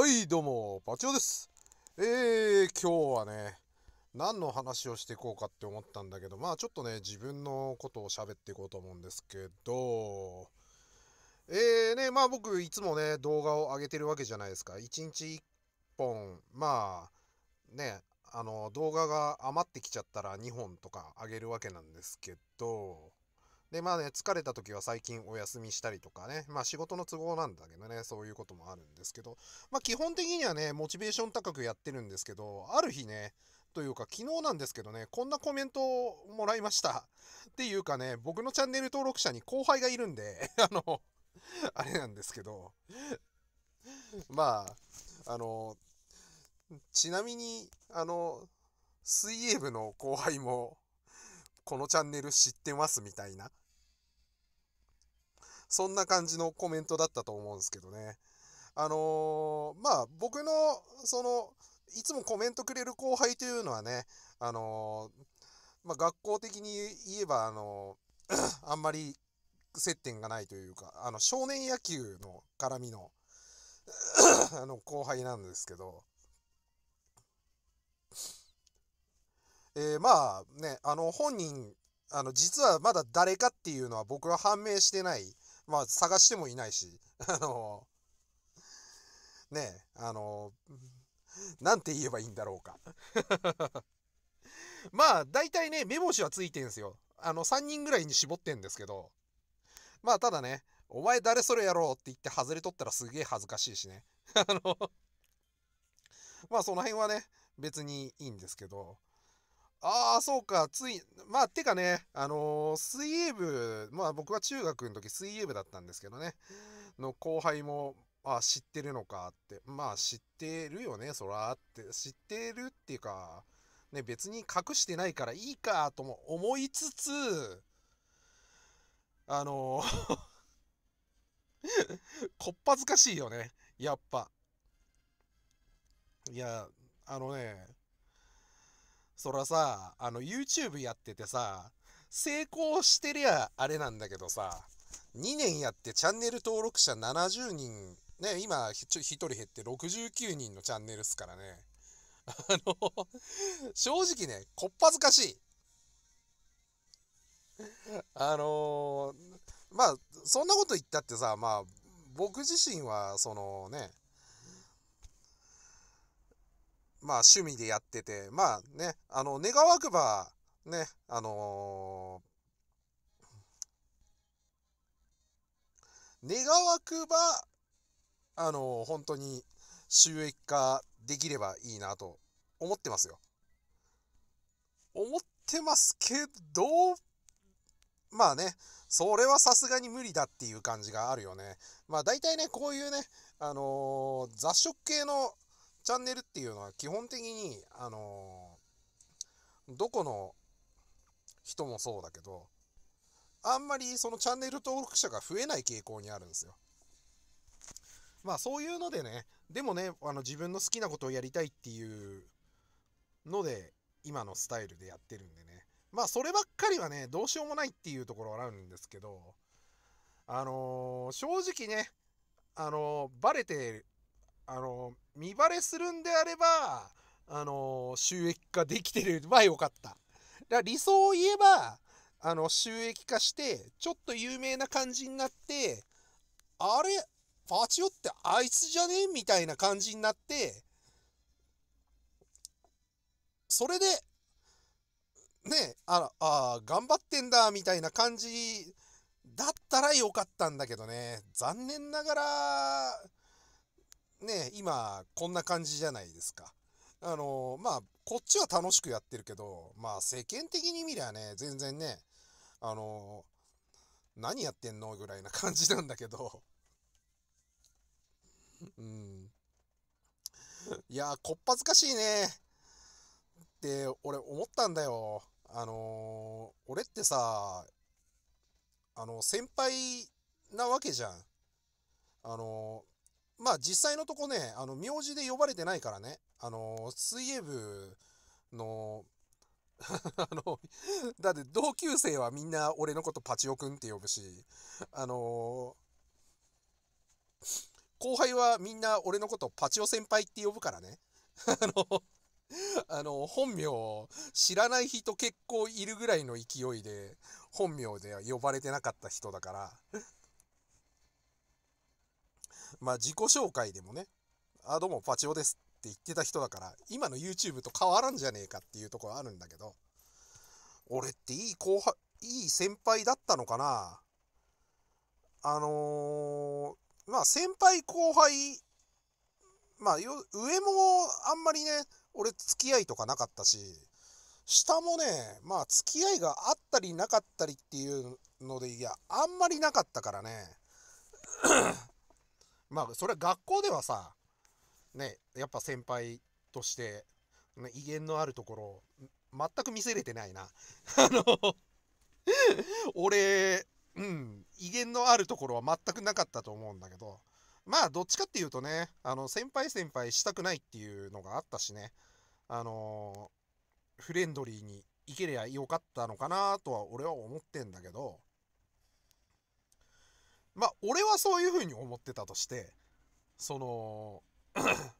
はい、どうも、パチオです。えー、今日はね、何の話をしていこうかって思ったんだけど、まあちょっとね、自分のことを喋っていこうと思うんですけど、えーね、まあ僕いつもね、動画を上げてるわけじゃないですか。1日1本、まあね、あの、動画が余ってきちゃったら2本とか上げるわけなんですけど、で、まあね、疲れた時は最近お休みしたりとかね、まあ仕事の都合なんだけどね、そういうこともあるんですけど、まあ基本的にはね、モチベーション高くやってるんですけど、ある日ね、というか昨日なんですけどね、こんなコメントをもらいました。っていうかね、僕のチャンネル登録者に後輩がいるんで、あの、あれなんですけど、まあ、あの、ちなみに、あの、水泳部の後輩も、このチャンネル知ってますみたいな。そんな感じのコメントだったと思うんですけどね。あのーまあ僕のそのいつもコメントくれる後輩というのはね、あのーまあ学校的に言えばあのー あんまり接点がないというか、あの少年野球の絡みの あの後輩なんですけど、えーまあね、あの本人、あの実はまだ誰かっていうのは僕は判明してない。まあ探してもいないし、あのねあのなんて言えばいいんだろうか。まあ大体ね、目星はついてんすよ。あの3人ぐらいに絞ってんですけど、まあただね、お前誰それやろうって言って外れとったらすげえ恥ずかしいしね。あの、まあその辺はね、別にいいんですけど、ああ、そうか、つい、まあ、てかね、あのー水泳部、まあ僕は中学の時水泳部だったんですけどね、の後輩も、あ知ってるのかって、まあ知ってるよね、そらって、知ってるっていうか、ね、別に隠してないからいいかとも思いつつ、あのー こっぱずかしいよね、やっぱ。いや、あのね、そらさ、あの YouTube やっててさ、成功してりゃあれなんだけどさ、2年やってチャンネル登録者70人、ね、今ちょ1人減って69人のチャンネルっすからね。あの、正直ね、こっぱずかしい。あのまあ、そんなこと言ったってさ、まあ、僕自身は、そのね、まあ趣味でやってて、まあね、あの、願わくば、ね、あのー願わくば、あのー本当に収益化できればいいなと思ってますよ。思ってますけど、まあね、それはさすがに無理だっていう感じがあるよね。まあ大体ね、こういうね、あのー雑食系のチャンネルっていうのは基本的に、あのーどこの人もそうだけど、あんまりそのチャンネル登録者が増えない傾向にあるんですよ。まあそういうのでね、でもね、あの自分の好きなことをやりたいっていうので、今のスタイルでやってるんでね。まあそればっかりはね、どうしようもないっていうところはあるんですけど、あのー正直ね、あのーバレてあの見バレするんであれば、あの収益化できてればよかった。だから理想を言えば、あの、収益化して、ちょっと有名な感じになって、あれ？パチオってあいつじゃね？みたいな感じになって、それで、ね、ああ、頑張ってんだ、みたいな感じだったらよかったんだけどね、残念ながら、ね、今、こんな感じじゃないですか。あのまあ、こっちは楽しくやってるけど、まあ、世間的に見りゃね、全然ね、あの何やってんのぐらいな感じなんだけど、うん。いや、こっぱずかしいね。って、俺思ったんだよ。あの俺ってさ、あの、先輩なわけじゃん。あのまあ実際のとこね、あの、名字で呼ばれてないからね、あの、水泳部の、あの、だって同級生はみんな俺のことパチオくんって呼ぶし、あの後輩はみんな俺のことパチオ先輩って呼ぶからね。あの、あの、本名知らない人結構いるぐらいの勢いで、本名では呼ばれてなかった人だから、まあ自己紹介でもね、あ、どうもパチオですって言ってた人だから、今の YouTube と変わらんじゃねえかっていうところあるんだけど、俺っていい後輩、いい先輩だったのかな？あのー、まあ先輩後輩、まあ上もあんまりね、俺付き合いとかなかったし、下もね、まあ付き合いがあったりなかったりっていうので、いや、あんまりなかったからね。まあそれは学校ではさ、ね、やっぱ先輩として、ね、威厳のあるところ、全く見せれてないな。あの 俺、うん、威厳のあるところは全くなかったと思うんだけど、まあ、どっちかっていうとね、あの、先輩先輩したくないっていうのがあったしね、あの、フレンドリーにいけりゃよかったのかなとは俺は思ってんだけど、まあ、俺はそういうふうに思ってたとして、その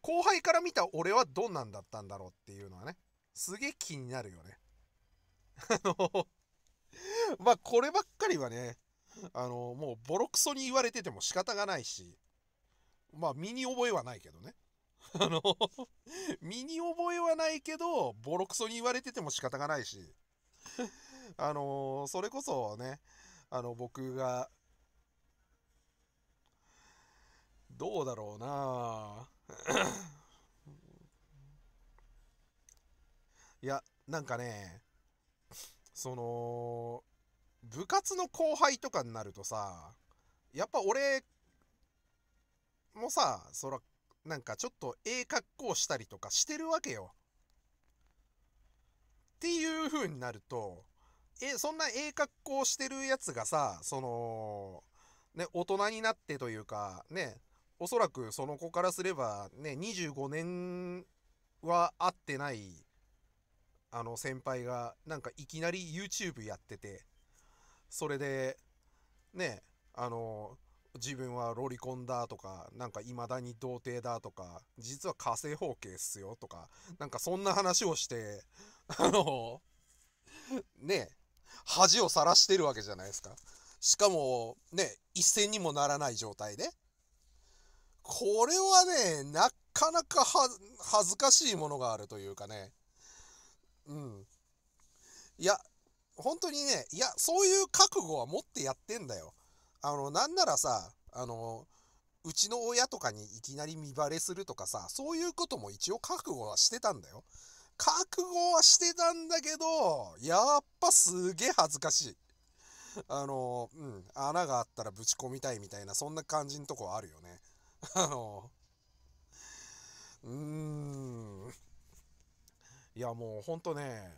後輩から見た俺はどんなんだったんだろうっていうのはね、すげえ気になるよね。あの、まあこればっかりはね、あの、もうボロクソに言われてても仕方がないし、まあ身に覚えはないけどね。あの、身に覚えはないけど、ボロクソに言われてても仕方がないし、あの、それこそね、あの、僕が、どうだろうな いや、なんかね、その、部活の後輩とかになるとさ、やっぱ俺もさ、そら、なんかちょっとええ格好したりとかしてるわけよ。っていう風になると、え、そんなええ格好してるやつがさ、その、ね、大人になってというか、ね、おそらくその子からすれば、ね、25年は会ってないあの先輩がなんかいきなり YouTube やっててそれでねあの自分はロリコンだとかなんか未だに童貞だとか実は火星方形っすよとかなんかそんな話をしてあのね恥をさらしてるわけじゃないですかしかもね一銭にもならない状態でこれはねなかなか恥ずかしいものがあるというかねうん。いや、本当にね、いや、そういう覚悟は持ってやってんだよ。あの、なんならさ、あの、うちの親とかにいきなり見バレするとかさ、そういうことも一応覚悟はしてたんだよ。覚悟はしてたんだけど、やっぱすげえ恥ずかしい。あの、うん、穴があったらぶち込みたいみたいな、そんな感じのとこあるよね。あの、うーん。いやもうほんとね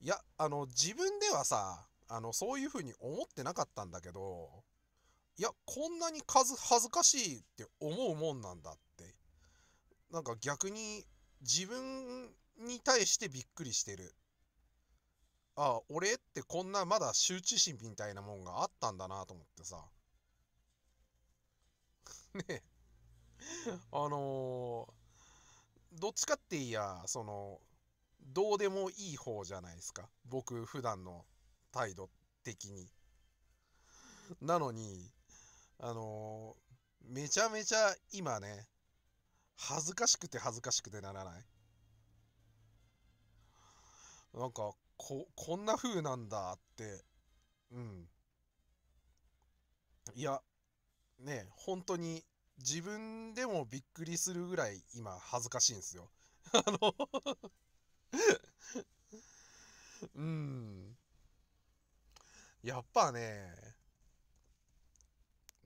いやあの自分ではさあのそういう風に思ってなかったんだけどいやこんなに数恥ずかしいって思うもんなんだってなんか逆に自分に対してびっくりしてるああ俺ってこんなまだ羞恥心みたいなもんがあったんだなと思ってさ ねあのーどっちかっていや、その、どうでもいい方じゃないですか。僕、普段の態度的に。なのに、あのー、めちゃめちゃ今ね、恥ずかしくて恥ずかしくてならない？なんか、こ、こんな風なんだって、うん。いや、ね、本当に自分でもびっくりするぐらい今恥ずかしいんですよ。あの うん。やっぱね、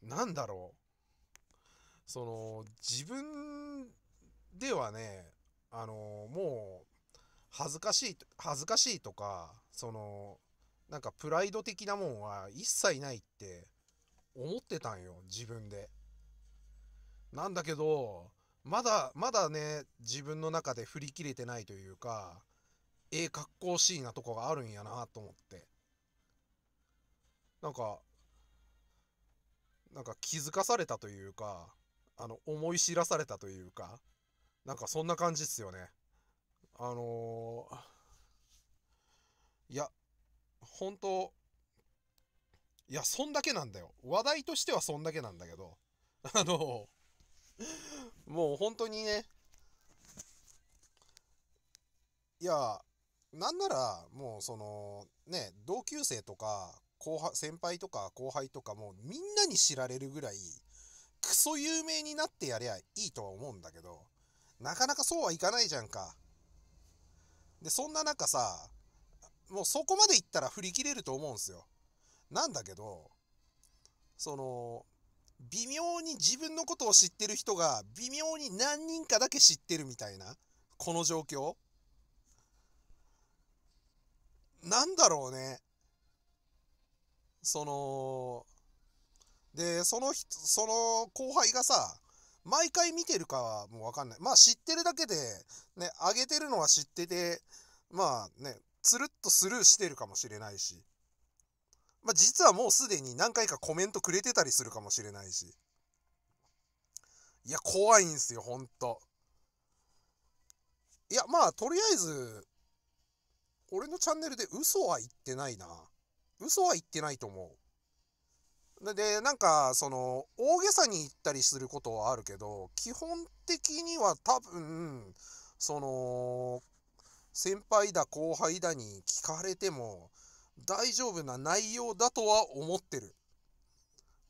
なんだろう。その、自分ではね、あの、もう、恥ずかしい、恥ずかしいとか、その、なんかプライド的なもんは一切ないって思ってたんよ、自分で。なんだけど、まだ、まだね、自分の中で振り切れてないというか、ええかっこしいなとこがあるんやなと思って。なんか、なんか気づかされたというか、あの、思い知らされたというか、なんかそんな感じっすよね。あのー、いや、本当いや、そんだけなんだよ。話題としてはそんだけなんだけど、あのもう本当にね、いや、なんなら、もうその、ね、同級生とか、後輩、先輩とか後輩とかもみんなに知られるぐらい、クソ有名になってやりゃいいとは思うんだけど、なかなかそうはいかないじゃんか。で、そんな中さ、もうそこまでいったら振り切れると思うんすよ。なんだけど、その、微妙に自分のことを知ってる人が微妙に何人かだけ知ってるみたいな、この状況なんだろうね。その、で、その人、その後輩がさ、毎回見てるかはもうわかんない。まあ知ってるだけで、ね、上げてるのは知ってて、まあね、つるっとスルーしてるかもしれないし。まあ実はもうすでに何回かコメントくれてたりするかもしれないし。いや、怖いんすよ、ほんと。いや、まあ、とりあえず、俺のチャンネルで嘘は言ってないな。嘘は言ってないと思う。で、なんか、その、大げさに言ったりすることはあるけど、基本的には多分、その、先輩だ後輩だに聞かれても大丈夫な内容だとは思ってる。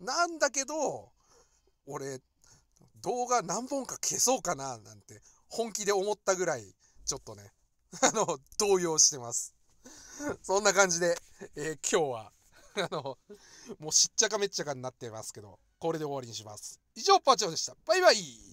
なんだけど、俺、動画何本か消そうかななんて本気で思ったぐらい、ちょっとね、あの、動揺してます。そんな感じで、えー、今日は、あの、もうしっちゃかめっちゃかになってますけど、これで終わりにします。以上、パチョでした。バイバイ